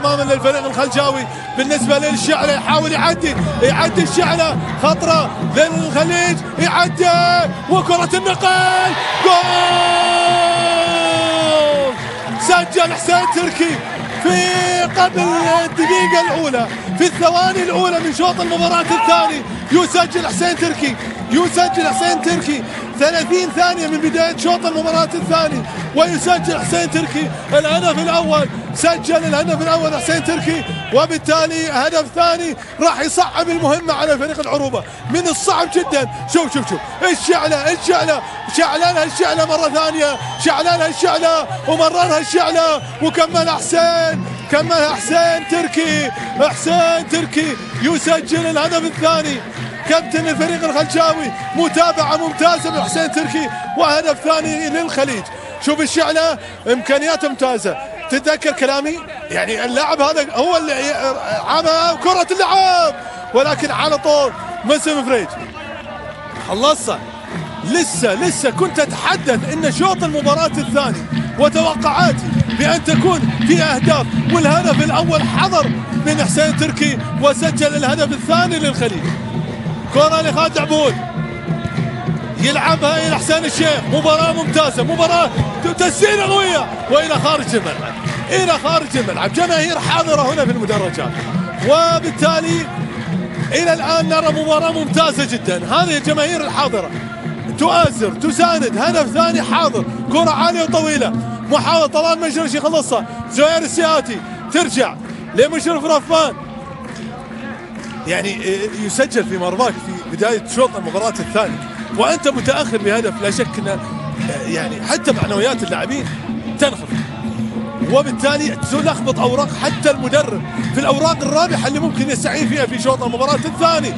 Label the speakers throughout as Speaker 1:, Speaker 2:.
Speaker 1: تماما للفريق الخلجاوي. بالنسبة للشعلة يحاول يعدي يعدي الشعلة خطرة للخليج يعدي. وكرة النقل. جول! سجل حسين تركي في قبل الدقيقة الأولى. في الثواني الأولى من شوط المباراة الثاني. يسجل حسين تركي يسجل حسين تركي. 30 ثانية من بداية شوط المباراة الثاني ويسجل حسين تركي الهدف الأول. سجل الهدف الأول حسين تركي وبالتالي هدف ثاني راح يصعب المهمة على فريق العروبة. من الصعب جدا. شوف شوف شوف. الشعلة الشعلة شعلانها الشعلة مرة ثانية. شعلانها الشعلة ومررها الشعلة وكملها حسين كملها حسين تركي حسين تركي يسجل الهدف الثاني. كابتن الفريق الخلجاوي متابعة ممتازة من حسين تركي وهدف ثاني للخليج. شوف الشعلة إمكانيات ممتازة. تتذكر كلامي؟ يعني اللاعب هذا هو اللي عمى كرة اللعب ولكن على طول مسلم فريج خلصها لسه لسه كنت أتحدث إن شوط المباراة الثاني وتوقعاتي بأن تكون فيها أهداف والهدف الأول حضر من حسين تركي وسجل الهدف الثاني للخليج. كرة لخالد عبود يلعبها إلى حسين الشيخ. مباراة ممتازة. مباراة تسديدة قوية. وإلى خارج الملعب. إلى خارج الملعب. جماهير حاضرة هنا في المدرجات وبالتالي إلى الآن نرى مباراة ممتازة جدا. هذه الجماهير الحاضرة. تؤازر تساند هدف ثاني حاضر. كرة عالية وطويلة. محاولة طلال مجرش يخلصها زهير السياتي. ترجع لمشرف رفان. يعني يسجل في مرماك في بداية شوط المباراة الثاني. وأنت متأخر بهدف لا شك أنه يعني حتى معنويات اللاعبين تنخفض. وبالتالي تلخبط أوراق حتى المدرب في الأوراق الرابحة اللي ممكن يستعين فيها في شوط المباراة الثاني.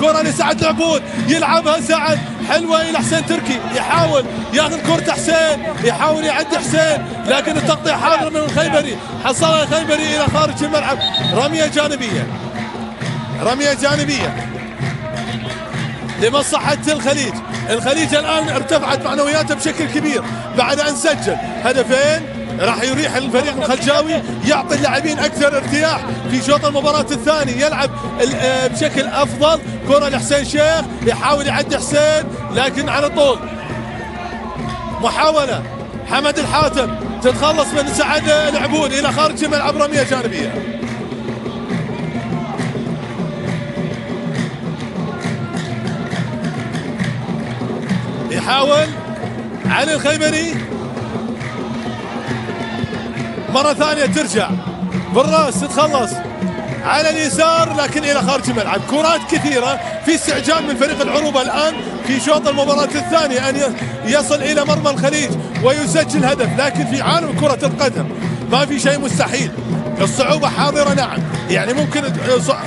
Speaker 1: كره لسعد العبود يلعبها سعد حلوة إلى حسين تركي. يحاول ياخذ كرة حسين يحاول يعدي حسين لكن التغطيه حاضره من الخيبري حصلها الخيبري إلى خارج الملعب. رمية جانبية. رمية جانبية لمصلحة الخليج. الخليج الآن ارتفعت معنوياته بشكل كبير بعد أن سجل هدفين. راح يريح الفريق الخلجاوي يعطي اللاعبين أكثر ارتياح في شوط المباراة الثاني. يلعب بشكل أفضل. كره لحسين شيخ يحاول يعدي حسين لكن على طول. محاولة. حمد الحاتم تتخلص من سعد العبود إلى خارج الملعب رمية جانبية. يحاول علي الخيبري مرة ثانية ترجع بالراس تتخلص على اليسار لكن إلى خارج الملعب. كرات كثيرة في استعجال من فريق العروبة الآن في شوط المباراة الثانية أن يصل إلى مرمى الخليج ويسجل هدف لكن في عالم كرة القدم ما في شيء مستحيل. الصعوبة حاضرة نعم. يعني ممكن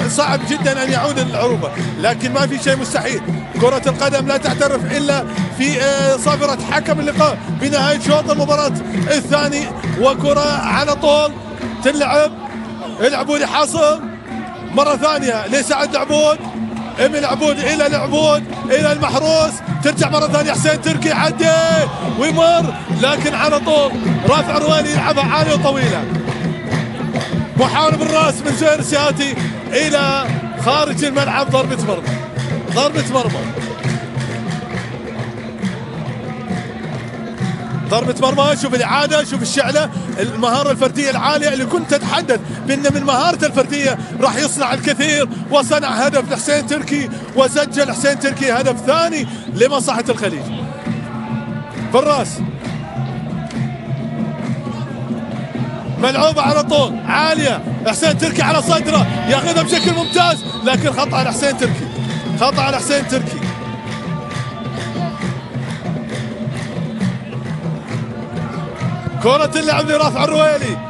Speaker 1: صعب جدا أن يعود العروبة لكن ما في شيء مستحيل. كرة القدم لا تعترف إلا في صافرة حكم اللقاء بنهاية شوط المباراة الثاني. وكرة على طول تلعب. العبود حاصل مرة ثانية لسعد العبود. من العبود إلى العبود. إلى المحروس. ترجع مرة ثانية. حسين تركي عدي ويمر. لكن على طول رافع رويلي يلعبها عالية وطويلة. محاولة بالراس من زهير سياتي إلى خارج الملعب. ضربة مرمى. ضربة مرمى. ضربة مرمى شوف الإعادة شوف الشعلة المهارة الفردية العالية اللي كنت أتحدث بأن من مهارته الفردية راح يصنع الكثير وصنع هدف لحسين تركي وسجل حسين تركي هدف ثاني لمصلحة الخليج. فراس. ملعوبة على طول عالية. حسين تركي على صدره ياخذها بشكل ممتاز لكن خطأ على حسين تركي. خطأ على حسين تركي. كرة اللعب لرافع الرويلي.